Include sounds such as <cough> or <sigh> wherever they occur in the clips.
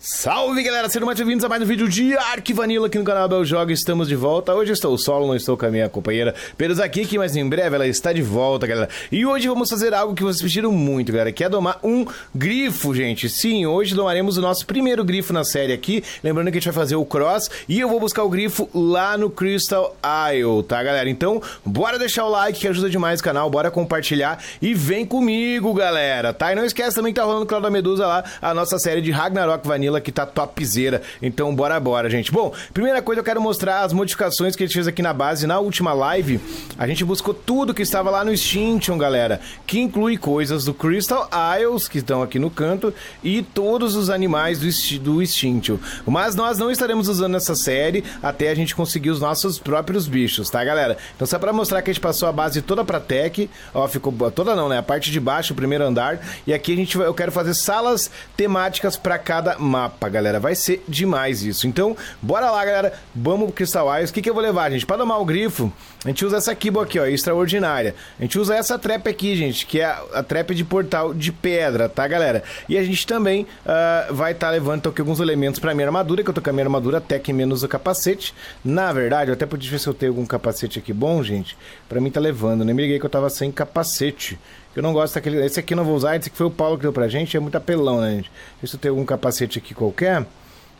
Salve galera, sejam mais bem-vindos a mais um vídeo de Arquivanila aqui no canal Bel Joga. Estamos de volta. Hoje estou solo, não estou com a minha companheira Pelos aqui, que mas em breve ela está de volta, galera. E hoje vamos fazer algo que vocês pediram muito, galera, que é domar um grifo, gente. Sim, hoje domaremos o nosso primeiro grifo na série aqui. Lembrando que a gente vai fazer o cross e eu vou buscar o grifo lá no Crystal Isle, tá, galera? Então, bora deixar o like que ajuda demais o canal, bora compartilhar e vem comigo, galera, tá? E não esquece também que tá rolando Cláudio da Medusa lá, a nossa série de Ragnarok Vanilla que tá topzera. Então, bora, bora, gente. Bom, primeira coisa eu quero mostrar as modificações que a gente fez aqui na base. Na última live, a gente buscou tudo que estava lá no Extinction, galera. Que inclui coisas do Crystal Isles, que estão aqui no canto, e todos os animais do, do Extinction. Mas nós não estaremos usando essa série até a gente conseguir os nossos próprios bichos, tá, galera? Então, só pra mostrar que a gente passou a base toda pra tech. Ó, ficou toda não, né? A parte de baixo, o primeiro andar. E aqui a gente eu quero fazer salas temáticas para cada galera galera. Vai ser demais isso. Então, bora lá, galera. Vamos Crystal Eyes. O que, que eu vou levar, gente? Para domar o grifo, a gente usa essa Kibo aqui, ó, extraordinária. A gente usa essa trap aqui, gente, que é a, trap de portal de pedra, tá, galera? E a gente também uh, vai estar tá levando então, aqui alguns elementos pra minha armadura, que eu tô com a minha armadura até que menos o capacete. Na verdade, eu até podia ver se eu tenho algum capacete aqui bom, gente. Pra mim tá levando, né? Me liguei que eu tava sem capacete. Eu não gosto daquele. Esse aqui eu não vou usar, esse aqui foi o Paulo que deu pra gente, é muito apelão, né, gente? Deixa eu ter algum capacete aqui qualquer.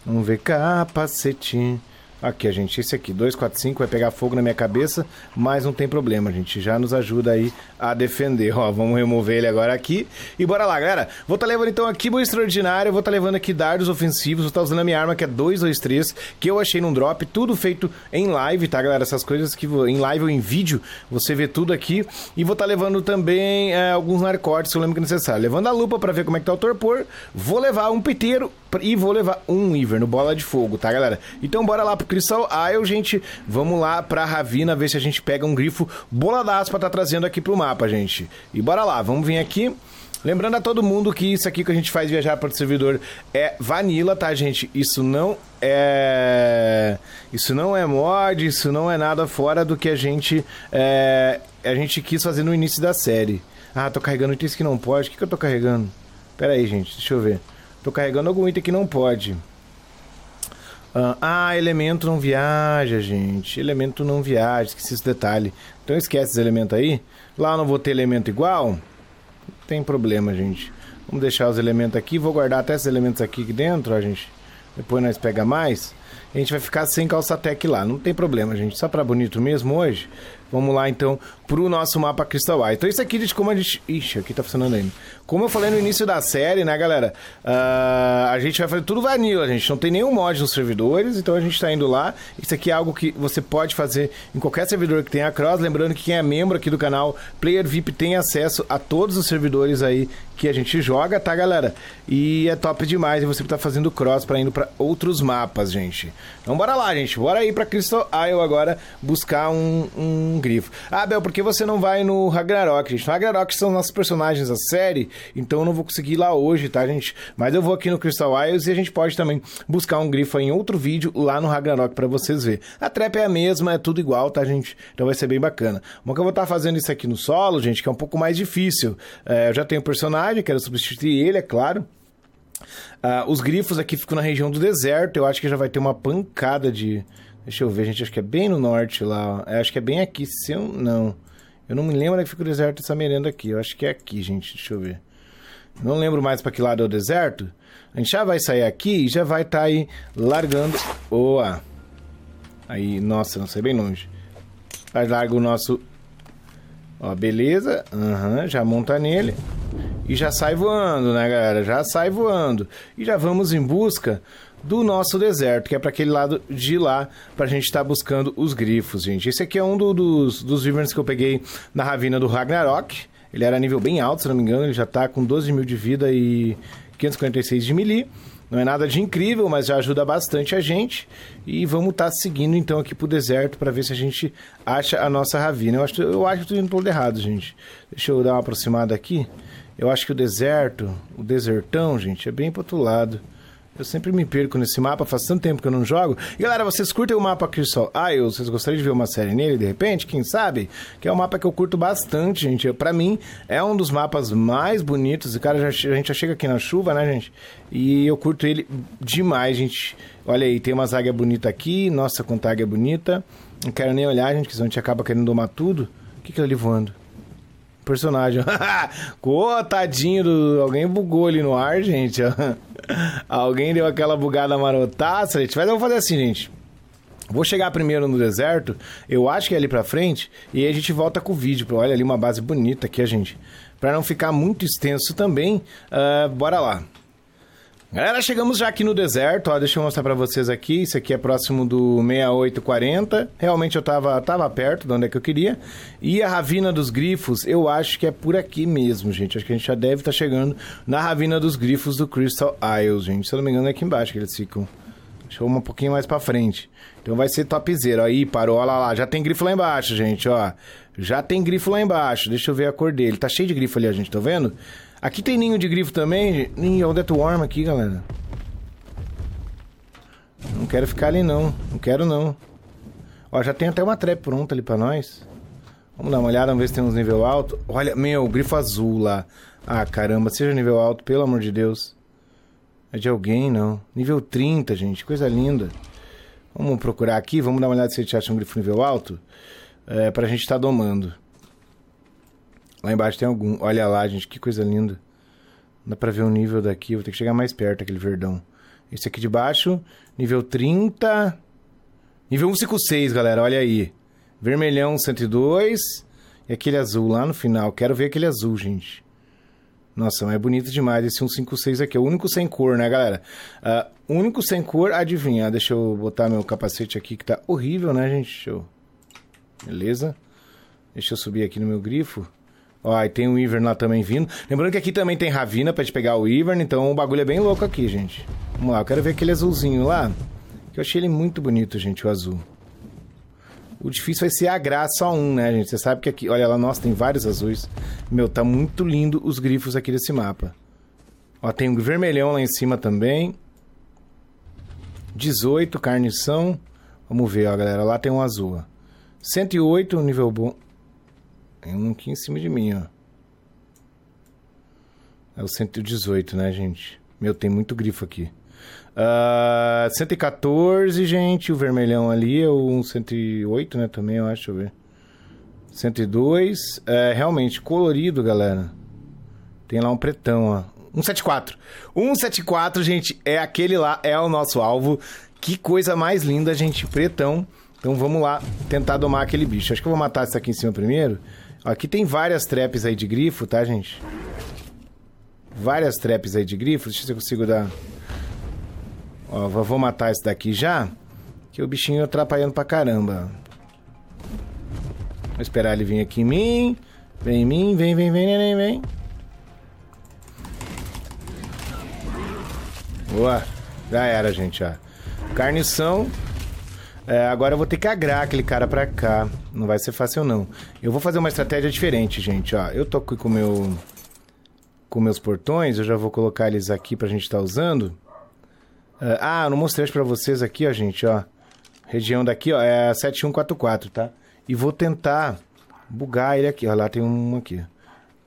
Vamos ver, capacete. Aqui, a gente, esse aqui, 245, vai pegar fogo na minha cabeça, mas não tem problema, gente. Já nos ajuda aí a defender. Ó, vamos remover ele agora aqui. E bora lá, galera. Vou estar tá levando então aqui o extraordinário, vou estar tá levando aqui dardos ofensivos, vou estar tá usando a minha arma que é 223, que eu achei num drop, tudo feito em live, tá, galera? Essas coisas que em live ou em vídeo, você vê tudo aqui. E vou estar tá levando também é, alguns narcóticos, eu lembro que é necessário. Levando a lupa para ver como é que tá o torpor. Vou levar um piteiro e vou levar um Iver no bola de fogo, tá, galera? Então bora lá pro Crystal Isle, gente. Vamos lá pra Ravina ver se a gente pega um grifo boladaço pra tá trazendo aqui pro mapa, gente. E bora lá, vamos vir aqui. Lembrando a todo mundo que isso aqui que a gente faz viajar para o servidor é vanilla, tá, gente? Isso não é. Isso não é mod, isso não é nada fora do que a gente. É... A gente quis fazer no início da série. Ah, tô carregando itens que não pode. O que, que eu tô carregando? Pera aí, gente, deixa eu ver. Tô carregando algum item que não pode. Uh, ah, elemento não viaja, gente. Elemento não viaja, esqueci esse detalhe. Então esquece esse elemento aí. Lá eu não vou ter elemento igual. Não tem problema, gente. Vamos deixar os elementos aqui. Vou guardar até esses elementos aqui dentro, ó, gente. Depois nós pega mais. A gente vai ficar sem calçatec lá. Não tem problema, gente. Só pra bonito mesmo hoje. Vamos lá então pro nosso mapa Crystal Eye. Então isso aqui de como a gente... Ixi, aqui tá funcionando ainda. Como eu falei no início da série, né, galera? Uh, a gente vai fazer tudo vanilla, a gente não tem nenhum mod nos servidores, então a gente tá indo lá. Isso aqui é algo que você pode fazer em qualquer servidor que tenha cross. Lembrando que quem é membro aqui do canal Player VIP tem acesso a todos os servidores aí que a gente joga, tá, galera? E é top demais e você tá fazendo cross para indo para outros mapas, gente. Então bora lá, gente. Bora ir para Crystal Isle agora buscar um, um grifo. Ah, Bel, por que você não vai no Ragnarok, gente? No Ragnarok são nossos personagens da série, então eu não vou conseguir ir lá hoje, tá, gente? Mas eu vou aqui no Crystal Isles e a gente pode também buscar um grifo em outro vídeo lá no Ragnarok para vocês verem. A trap é a mesma, é tudo igual, tá, gente? Então vai ser bem bacana. Bom, que eu vou estar tá fazendo isso aqui no solo, gente, que é um pouco mais difícil. É, eu já tenho um personagem, quero substituir ele, é claro. Uh, os grifos aqui ficam na região do deserto. Eu acho que já vai ter uma pancada de. Deixa eu ver, gente. Acho que é bem no norte lá. Eu acho que é bem aqui. Se eu não. Eu não me lembro onde fica o deserto dessa merenda aqui. Eu acho que é aqui, gente. Deixa eu ver. Não lembro mais para que lado é o deserto. A gente já vai sair aqui e já vai estar tá aí largando. Boa! Aí, nossa, não sei bem longe. Aí larga o nosso. Ó, beleza. Uhum, já monta nele e já sai voando, né, galera? Já sai voando. E já vamos em busca do nosso deserto, que é para aquele lado de lá, para a gente estar tá buscando os grifos, gente. Esse aqui é um do, dos, dos Wyverns que eu peguei na ravina do Ragnarok. Ele era nível bem alto, se não me engano, ele já está com 12 mil de vida e 546 de melee. Não é nada de incrível, mas já ajuda bastante a gente. E vamos estar tá seguindo então aqui pro deserto para ver se a gente acha a nossa ravina. Eu acho, eu acho que estou indo todo errado, gente. Deixa eu dar uma aproximada aqui. Eu acho que o deserto, o desertão, gente, é bem pro outro lado. Eu sempre me perco nesse mapa, faz tanto tempo que eu não jogo. Galera, vocês curtem o mapa Crystal Isles? Vocês gostariam de ver uma série nele, de repente? Quem sabe? Que é um mapa que eu curto bastante, gente. Pra mim, é um dos mapas mais bonitos. E, cara, já, a gente já chega aqui na chuva, né, gente? E eu curto ele demais, gente. Olha aí, tem umas águias bonitas aqui. Nossa, quanta águia bonita. Não quero nem olhar, gente, que senão a gente acaba querendo domar tudo. O que que é ali voando? Personagem. <laughs> Ô, tadinho do... Alguém bugou ali no ar, gente. <laughs> Alguém deu aquela bugada marotaça, gente. Mas eu vou fazer assim, gente. Vou chegar primeiro no deserto, eu acho que é ali pra frente, e a gente volta com o vídeo. Olha ali uma base bonita aqui, a gente. Pra não ficar muito extenso também, uh, bora lá. Galera, chegamos já aqui no deserto, ó, deixa eu mostrar pra vocês aqui, isso aqui é próximo do 6840, realmente eu tava, tava perto de onde é que eu queria, e a Ravina dos Grifos, eu acho que é por aqui mesmo, gente, acho que a gente já deve estar tá chegando na Ravina dos Grifos do Crystal Isles, gente, se eu não me engano é aqui embaixo que eles ficam, deixa eu um pouquinho mais pra frente, então vai ser topzera, aí parou, olha lá, já tem grifo lá embaixo, gente, ó, já tem grifo lá embaixo, deixa eu ver a cor dele, tá cheio de grifo ali, a gente, tá vendo? Aqui tem ninho de grifo também. Ninho, é o Worm aqui, galera. Não quero ficar ali, não. Não quero, não. Ó, já tem até uma trap pronta ali pra nós. Vamos dar uma olhada, vamos ver se tem uns nível alto. Olha, meu, grifo azul lá. Ah, caramba, seja nível alto, pelo amor de Deus. É de alguém, não. Nível 30, gente, coisa linda. Vamos procurar aqui, vamos dar uma olhada se a gente acha um grifo nível alto. É, pra gente estar tá domando. Lá embaixo tem algum. Olha lá, gente, que coisa linda. Dá pra ver o nível daqui. Vou ter que chegar mais perto, aquele verdão. Esse aqui de baixo, nível 30. Nível 156, galera, olha aí. Vermelhão 102. E aquele azul lá no final. Quero ver aquele azul, gente. Nossa, mas é bonito demais esse 156 aqui. É o único sem cor, né, galera? Uh, único sem cor, adivinha. Deixa eu botar meu capacete aqui que tá horrível, né, gente? Eu... Beleza. Deixa eu subir aqui no meu grifo. Ó, e tem o Ivern lá também vindo. Lembrando que aqui também tem Ravina pra gente pegar o Ivern, então o bagulho é bem louco aqui, gente. Vamos lá, eu quero ver aquele azulzinho lá. Que eu achei ele muito bonito, gente, o azul. O difícil vai ser agrar só um, né, gente? Você sabe que aqui... Olha lá, nossa, tem vários azuis. Meu, tá muito lindo os grifos aqui desse mapa. Ó, tem um vermelhão lá em cima também. 18, carnição. Vamos ver, ó, galera. Lá tem um azul, ó. 108, nível bom. Tem um aqui em cima de mim, ó. É o 118, né, gente? Meu, tem muito grifo aqui. Uh, ah, 114, gente. O vermelhão ali é o 108, né? Também, eu acho. Deixa eu ver. 102. É realmente colorido, galera. Tem lá um pretão, ó. 174. 174, gente, é aquele lá, é o nosso alvo. Que coisa mais linda, gente. Pretão. Então vamos lá tentar domar aquele bicho. Acho que eu vou matar esse aqui em cima primeiro. Aqui tem várias traps aí de grifo, tá, gente? Várias traps aí de grifo. Deixa eu ver se eu consigo dar... Ó, vou matar esse daqui já. Que o bichinho atrapalhando pra caramba. Vou esperar ele vir aqui em mim. Vem em mim, vem, vem, vem, vem, vem. Boa. Já era, gente, ó. Carnição. É, agora eu vou ter que agrar aquele cara pra cá. Não vai ser fácil, não. Eu vou fazer uma estratégia diferente, gente, ó. Eu tô com meu... Com meus portões, eu já vou colocar eles aqui pra gente estar tá usando. Uh, ah, não mostrei pra vocês aqui, ó, gente, ó. Região daqui, ó, é 7144, tá? E vou tentar bugar ele aqui, ó. Lá tem um aqui.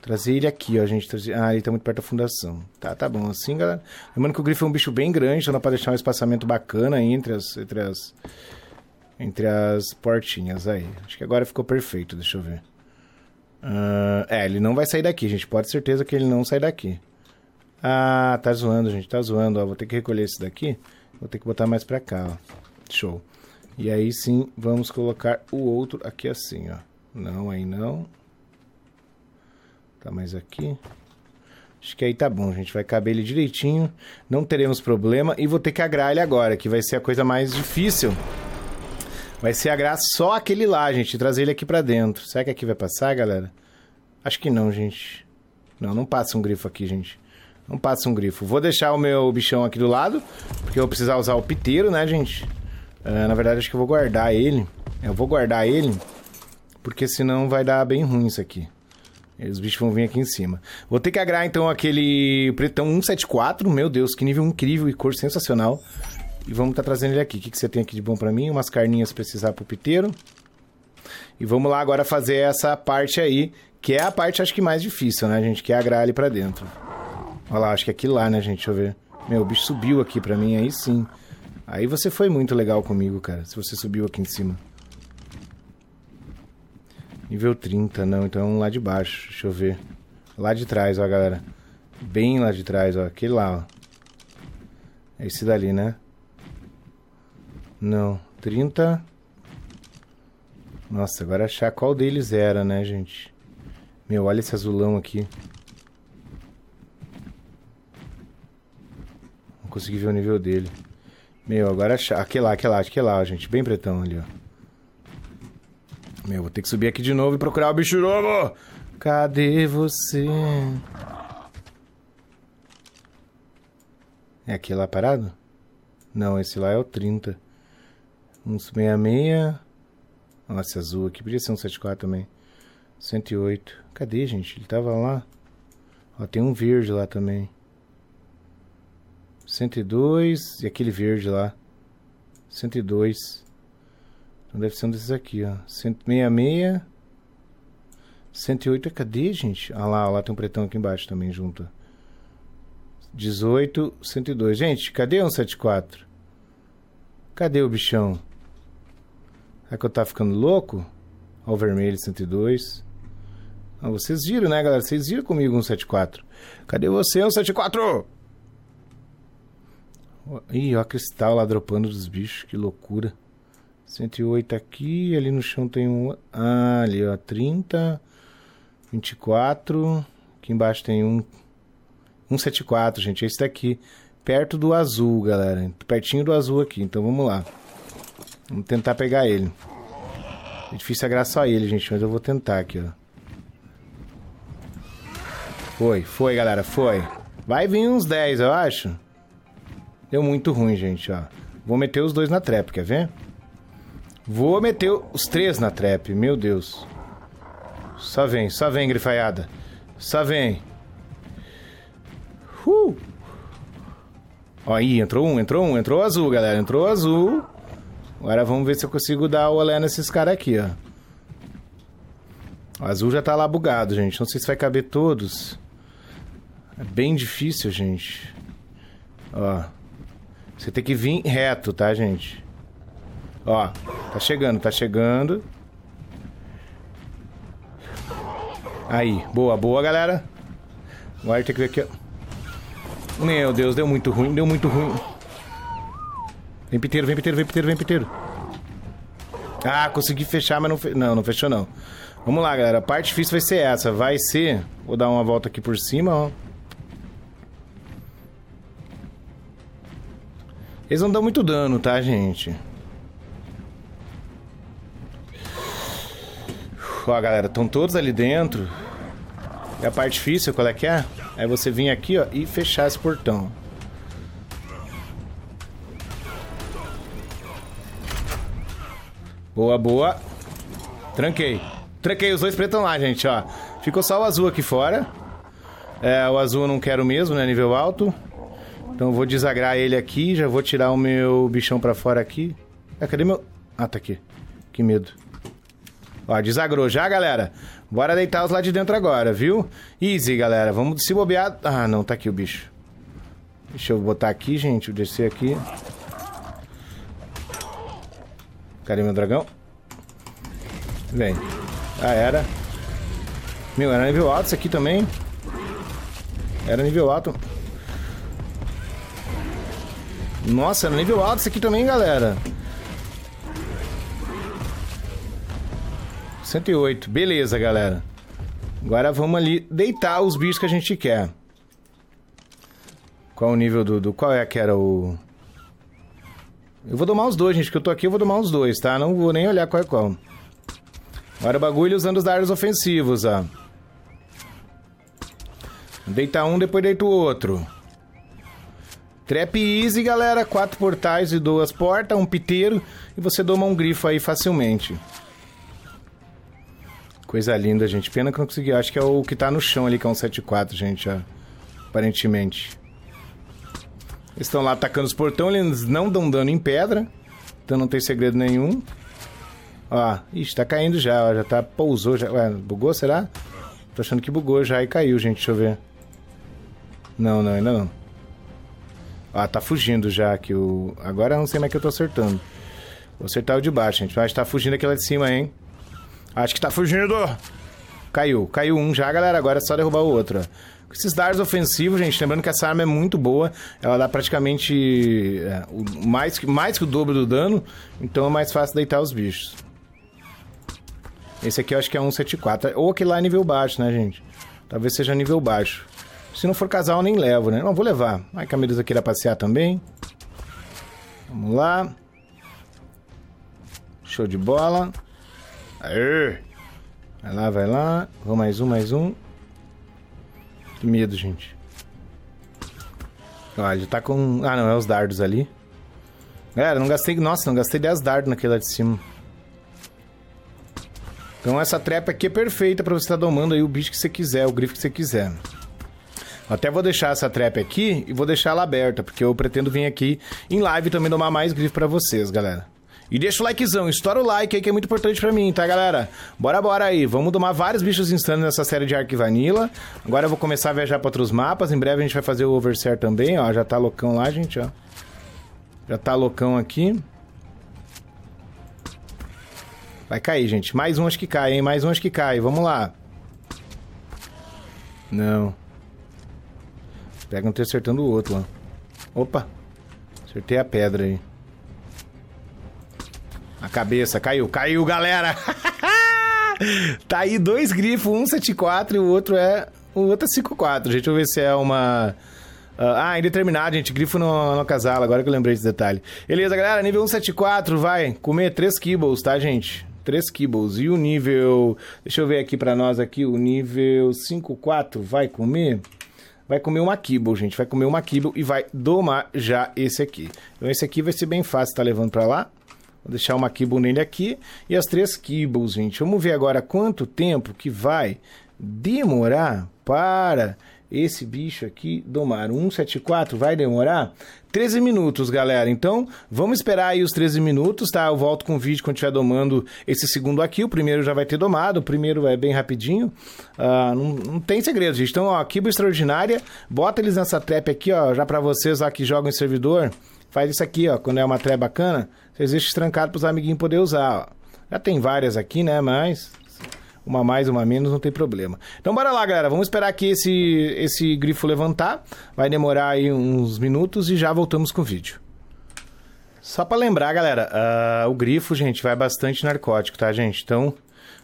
Trazer ele aqui, ó, gente. Trazer... Ah, ele tá muito perto da fundação. Tá, tá bom. Assim, galera. Lembrando que o grifo é um bicho bem grande, então dá pra deixar um espaçamento bacana entre as... Entre as entre as portinhas aí. Acho que agora ficou perfeito, deixa eu ver. Uh, é, ele não vai sair daqui, gente. Pode ter certeza que ele não sai daqui. Ah, tá zoando, gente. Tá zoando, ó. Vou ter que recolher esse daqui. Vou ter que botar mais pra cá, ó. Show. E aí sim, vamos colocar o outro aqui assim, ó. Não, aí não. Tá mais aqui. Acho que aí tá bom, gente. Vai caber ele direitinho. Não teremos problema. E vou ter que agrar ele agora, que vai ser a coisa mais difícil. Vai ser a graça só aquele lá, gente, trazer ele aqui pra dentro. Será que aqui vai passar, galera? Acho que não, gente. Não, não passa um grifo aqui, gente. Não passa um grifo. Vou deixar o meu bichão aqui do lado, porque eu vou precisar usar o piteiro, né, gente? Uh, na verdade, acho que eu vou guardar ele. Eu vou guardar ele, porque senão vai dar bem ruim isso aqui. Os bichos vão vir aqui em cima. Vou ter que agrar então aquele pretão 174. Meu Deus, que nível incrível e cor sensacional. E vamos estar tá trazendo ele aqui. O que, que você tem aqui de bom para mim? Umas carninhas precisar pro piteiro. E vamos lá agora fazer essa parte aí, que é a parte acho que mais difícil, né, gente? Que é agrar ali pra dentro. Olha lá, acho que é aquilo lá, né, gente? Deixa eu ver. Meu, o bicho subiu aqui pra mim, aí sim. Aí você foi muito legal comigo, cara, se você subiu aqui em cima. Nível 30, não, então lá de baixo, deixa eu ver. Lá de trás, ó, galera. Bem lá de trás, ó, aquele lá, ó. É esse dali, né? Não, 30... Nossa, agora achar qual deles era, né, gente? Meu, olha esse azulão aqui. Não consegui ver o nível dele. Meu, agora achar... Aquele lá, aquele lá, aquele lá, gente. Bem pretão ali, ó. Meu, vou ter que subir aqui de novo e procurar o bicho novo. Cadê você? É aquele lá parado? Não, esse lá é o 30. Uns 66... Nossa, azul aqui. Podia ser um 74 também. 108. Cadê, gente? Ele tava lá. Ó, tem um verde lá também. 102. E aquele verde lá. 102. Então deve ser um desses aqui, ó. 166. 108. Cadê, gente? Ah lá, lá tem um pretão aqui embaixo também junto. 18, 102. Gente, cadê um 74? Cadê o bichão? Será que eu tava ficando louco? Ó o vermelho, 102. Ah, vocês viram, né, galera? Vocês viram comigo 174. Cadê você, 174? Ih, ó a cristal lá dropando dos bichos. Que loucura. 108 aqui. Ali no chão tem um... Ah, ali, ó. 30. 24. Aqui embaixo tem um... 174, gente. Esse daqui. Perto do azul, galera. Pertinho do azul aqui. Então vamos lá. Vamos tentar pegar ele. É difícil agradar só ele, gente, mas eu vou tentar aqui, ó. Foi, foi, galera, foi. Vai vir uns 10, eu acho. Deu muito ruim, gente, ó. Vou meter os dois na trap, quer ver? Vou meter os três na trap, meu Deus. Só vem, só vem, grifaiada. Só vem. Uh! Ó, aí, entrou um, entrou um, entrou azul, galera. Entrou azul. Agora vamos ver se eu consigo dar o olé nesses caras aqui, ó. O azul já tá lá bugado, gente. Não sei se vai caber todos. É bem difícil, gente. Ó. Você tem que vir reto, tá, gente? Ó. Tá chegando, tá chegando. Aí. Boa, boa, galera. Agora tem que ver aqui, ó. Meu Deus, deu muito ruim, deu muito ruim. Vem piteiro, vem piteiro, vem piteiro, vem piteiro. Ah, consegui fechar, mas não fechou. Não, não fechou não. Vamos lá, galera. A parte difícil vai ser essa. Vai ser... Vou dar uma volta aqui por cima, ó. Eles não dão muito dano, tá, gente? Ó, galera, estão todos ali dentro. E a parte difícil, qual é que é? É você vir aqui, ó, e fechar esse portão. Boa, boa. Tranquei. Tranquei os dois pretão lá, gente, ó. Ficou só o azul aqui fora. É, o azul eu não quero mesmo, né? Nível alto. Então vou desagrar ele aqui. Já vou tirar o meu bichão pra fora aqui. Ah, cadê meu... Ah, tá aqui. Que medo. Ó, desagrou já, galera. Bora deitar os lá de dentro agora, viu? Easy, galera. Vamos se bobear... Ah, não. Tá aqui o bicho. Deixa eu botar aqui, gente. Descer aqui. Cadê meu dragão? Vem. Ah, era. Meu, era nível alto isso aqui também. Era nível alto. Nossa, era nível alto isso aqui também, galera. 108. Beleza, galera. Agora vamos ali deitar os bichos que a gente quer. Qual o nível do... do qual é que era o... Eu vou domar os dois, gente, que eu tô aqui, eu vou domar os dois, tá? Não vou nem olhar qual é qual. Agora o bagulho usando os dardos ofensivos, ó. Deita um, depois deita o outro. Trap easy, galera. Quatro portais e duas portas, um piteiro. E você doma um grifo aí facilmente. Coisa linda, gente. Pena que eu não consegui. Acho que é o que tá no chão ali, que é um 7-4, gente, ó. Aparentemente. Estão lá atacando os portões, eles não dão dano em pedra. Então não tem segredo nenhum. Ó, ixi, tá caindo já, ó, já tá, pousou, já, ué, bugou, será? Tô achando que bugou já e caiu, gente, deixa eu ver. Não, não, ainda não. Ah, tá fugindo já aqui o... Agora não sei é que eu tô acertando. Vou acertar o de baixo, gente, mas tá fugindo aquele lá de cima, hein? Acho que tá fugindo. Caiu. Caiu um já, galera. Agora é só derrubar o outro. Com esses dardos ofensivos, gente, lembrando que essa arma é muito boa. Ela dá praticamente é, o, mais, mais que o dobro do dano. Então é mais fácil deitar os bichos. Esse aqui eu acho que é 174. Ou aquele lá é nível baixo, né, gente? Talvez seja nível baixo. Se não for casal, eu nem levo, né? Não, vou levar. Ai, que a Medusa queira passear também. Vamos lá. Show de bola. Aê! Vai lá, vai lá. Vou mais um, mais um. Medo, gente. Ó, ele tá com... Ah, não, é os dardos ali. Galera, não gastei... Nossa, não gastei 10 dardos naquele lá de cima. Então essa trepa aqui é perfeita pra você estar tá domando aí o bicho que você quiser, o grifo que você quiser. Até vou deixar essa trap aqui e vou deixar ela aberta, porque eu pretendo vir aqui em live também domar mais grifo pra vocês, galera. E deixa o likezão, estoura o like aí que é muito importante pra mim, tá, galera? Bora, bora aí. Vamos domar vários bichos instantes nessa série de Ark Vanilla. Agora eu vou começar a viajar pra outros mapas. Em breve a gente vai fazer o Overseer também, ó. Já tá loucão lá, gente, ó. Já tá loucão aqui. Vai cair, gente. Mais um acho que cai, hein? Mais um acho que cai. Vamos lá. Não. Pega um ter acertando o outro lá. Opa. Acertei a pedra aí. A cabeça, caiu, caiu, galera! <laughs> tá aí dois grifos, um 74 e o outro é. O outro é 54. Gente, deixa eu ver se é uma. Uh, ah, indeterminado, gente. Grifo no, no casal, agora que eu lembrei desse detalhe. Beleza, galera. Nível 174, vai. Comer 3 kibbles, tá, gente? 3 kibbles. E o nível. Deixa eu ver aqui pra nós aqui. O nível 54 vai comer. Vai comer uma kibble, gente. Vai comer uma kibble e vai domar já esse aqui. Então esse aqui vai ser bem fácil, tá levando pra lá. Vou deixar uma kibble nele aqui e as três kibbles, gente. Vamos ver agora quanto tempo que vai demorar para esse bicho aqui domar. 174 vai demorar 13 minutos, galera. Então, vamos esperar aí os 13 minutos, tá? Eu volto com o vídeo quando estiver domando esse segundo aqui. O primeiro já vai ter domado, o primeiro é bem rapidinho. Uh, não, não, tem segredo, gente. Então, ó, Kibo extraordinária. Bota eles nessa trap aqui, ó, já para vocês lá que jogam em servidor. Faz isso aqui, ó, quando é uma trap bacana vocês deixam trancado para os amiguinhos poder usar. Ó. Já tem várias aqui, né? Mas uma mais, uma menos, não tem problema. Então bora lá, galera. Vamos esperar aqui esse, esse grifo levantar. Vai demorar aí uns minutos e já voltamos com o vídeo. Só para lembrar, galera, uh, o grifo, gente, vai bastante narcótico, tá, gente? Então,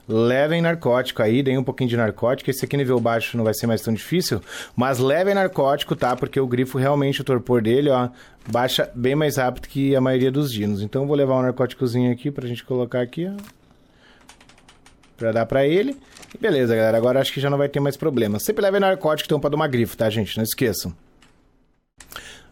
levem narcótico aí, deem um pouquinho de narcótico. Esse aqui nível baixo não vai ser mais tão difícil, mas levem narcótico, tá? Porque o grifo realmente, o torpor dele, ó, baixa bem mais rápido que a maioria dos dinos. Então vou levar um narcóticozinho aqui pra gente colocar aqui, ó. Pra dar pra ele. E beleza, galera. Agora acho que já não vai ter mais problema. Sempre levem narcótico, então, pra domar grifo, tá, gente? Não esqueçam.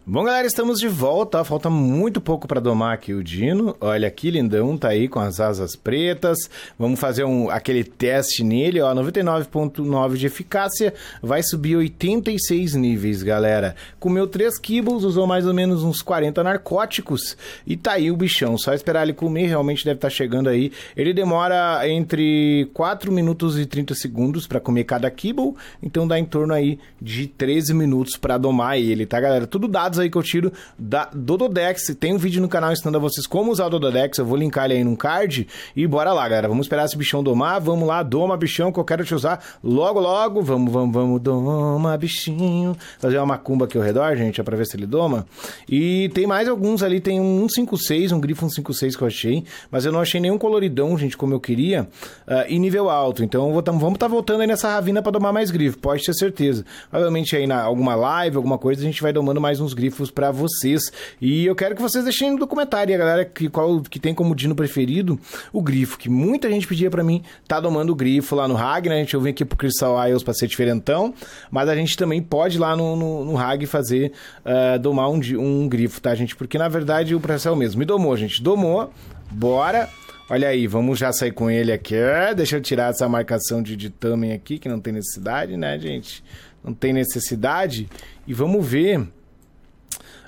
Bom, galera, estamos de volta. Falta muito pouco para domar aqui o Dino. Olha aqui, lindão, tá aí com as asas pretas. Vamos fazer um, aquele teste nele, ó, 99.9 de eficácia. Vai subir 86 níveis, galera. Comeu 3 kibbles, usou mais ou menos uns 40 narcóticos e tá aí o bichão. Só esperar ele comer, realmente deve estar tá chegando aí. Ele demora entre 4 minutos e 30 segundos para comer cada kibble, então dá em torno aí de 13 minutos para domar ele, tá, galera? Tudo dados aí que eu tiro da Dododex. Tem um vídeo no canal ensinando a vocês como usar o Dododex. Eu vou linkar ele aí num card. E bora lá, galera. Vamos esperar esse bichão domar. Vamos lá, doma, bichão, que eu quero te usar logo, logo. Vamos, vamos, vamos, doma, bichinho. Fazer uma macumba aqui ao redor, gente, é pra ver se ele doma. E tem mais alguns ali. Tem um 156, um grifo 156 que eu achei. Mas eu não achei nenhum coloridão, gente, como eu queria. Uh, e nível alto. Então vou, vamos estar tá voltando aí nessa ravina pra domar mais grifo. Pode ter certeza. Provavelmente aí na alguma live, alguma coisa, a gente vai domando mais uns grifos grifos para vocês. E eu quero que vocês deixem no comentário a galera que, qual, que tem como dino preferido o grifo, que muita gente pedia para mim tá domando o grifo lá no Ragnar. A gente eu vim aqui pro Crystal Isles para ser diferentão, mas a gente também pode ir lá no, no, no fazer uh, domar um, um grifo, tá, gente? Porque na verdade o processo é o mesmo. Me domou, gente. Domou. Bora. Olha aí, vamos já sair com ele aqui. Deixa eu tirar essa marcação de, também aqui, que não tem necessidade, né, gente? Não tem necessidade. E vamos ver.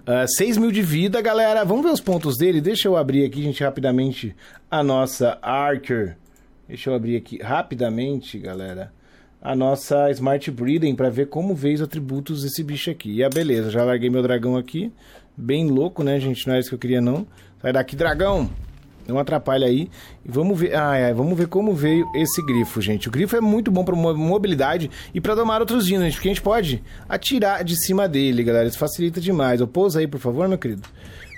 Uh, ah, 6 mil de vida, galera. Vamos ver os pontos dele. Deixa eu abrir aqui, gente, rapidamente a nossa Archer. Deixa eu abrir aqui rapidamente, galera. A nossa Smart Breeding para ver como veio os atributos desse bicho aqui. E a beleza, já larguei meu dragão aqui. Bem louco, né, gente? Não é isso que eu queria, não. Sai daqui, dragão! Não atrapalha aí. E vamos ver, ah, é, vamos ver como veio esse grifo, gente. O grifo é muito bom para mobilidade e para domar outros dinos, porque a gente pode atirar de cima dele, galera. Isso facilita demais. Eu pousa aí, por favor, meu querido.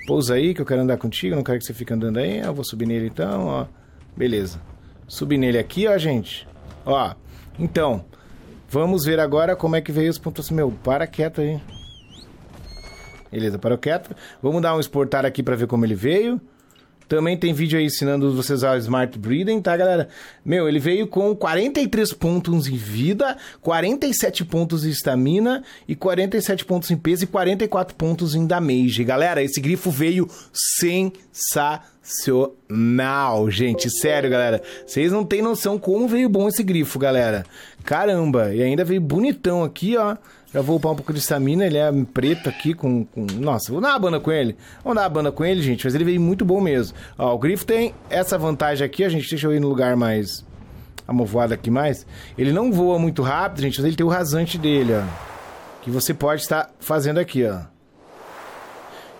Pousa aí, que eu quero andar contigo. Não quero que você fique andando aí. Eu vou subir nele então, ó. Beleza. Subir nele aqui, ó, gente. Ó. Então, vamos ver agora como é que veio os pontos. Meu, para quieto aí. Beleza, parou quieto. Vamos dar um exportar aqui para ver como ele veio. Também tem vídeo aí ensinando vocês a Smart Breeding, tá, galera? Meu, ele veio com 43 pontos em vida, 47 pontos em estamina e 47 pontos em peso e 44 pontos em damage. Galera, esse grifo veio sensacional, gente. Sério, galera. Vocês não têm noção como veio bom esse grifo, galera. Caramba, e ainda veio bonitão aqui, ó. Já vou upar um pouco de estamina, ele é preto aqui com, com... Nossa, vou dar uma banda com ele. Vamos dar uma banda com ele, gente, mas ele veio muito bom mesmo. Ó, o grifo tem essa vantagem aqui, a gente deixa eu ir no lugar mais... Amovoado aqui mais. Ele não voa muito rápido, gente, mas ele tem o rasante dele, ó. Que você pode estar fazendo aqui, ó.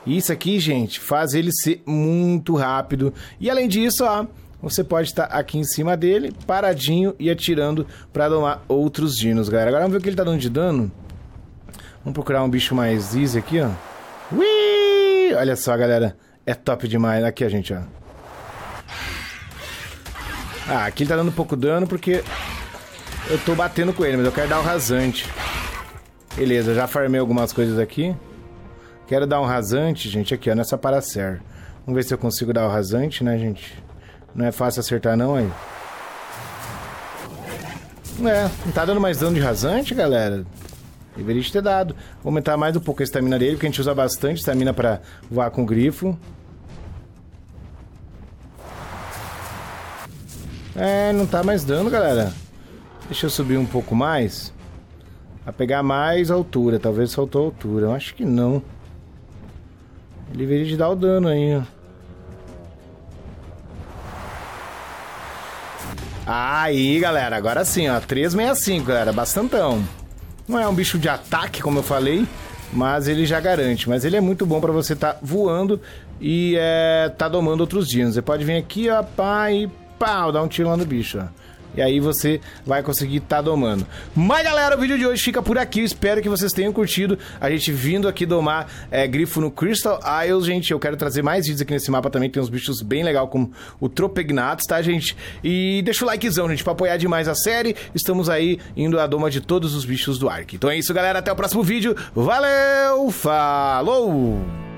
Isso aqui, gente, faz ele ser muito rápido. E além disso, ó, você pode estar aqui em cima dele, paradinho e atirando para domar outros dinos, galera. Agora vamos ver o que ele tá dando de dano. Vamos procurar um bicho mais easy aqui, ó. Ui! Olha só, galera. É top demais. Aqui, a gente, ó. Ah, aqui ele tá dando pouco dano porque eu tô batendo com ele, mas eu quero dar um rasante. Beleza, já farmei algumas coisas aqui. Quero dar um rasante, gente, aqui, ó, nessa Paracer. Vamos ver se eu consigo dar o rasante, né, gente? Não é fácil acertar não aí. É, não tá dando mais dano de rasante, galera? Deveria ter dado. Vou aumentar mais um pouco a estamina dele, porque a gente usa bastante estamina pra voar com o grifo. É, não tá mais dando, galera. Deixa eu subir um pouco mais. Pra pegar mais altura. Talvez faltou altura. Eu acho que não. Ele deveria de dar o dano aí, ó. Aí, galera. Agora sim, ó. 365, galera. Bastantão. Não é um bicho de ataque, como eu falei, mas ele já garante. Mas ele é muito bom para você estar tá voando e é, tá domando outros dinos. Você pode vir aqui, ó, pá, e pau, dar um tiro lá no bicho, ó. E aí você vai conseguir estar tá domando. Mas galera, o vídeo de hoje fica por aqui. espero que vocês tenham curtido. A gente vindo aqui domar é, grifo no Crystal Isles, gente. Eu quero trazer mais vídeos aqui nesse mapa também. Tem uns bichos bem legal como o Tropegnatus, tá, gente? E deixa o likezão, gente, pra apoiar demais a série. Estamos aí indo à doma de todos os bichos do Ark. Então é isso, galera. Até o próximo vídeo. Valeu! Falou!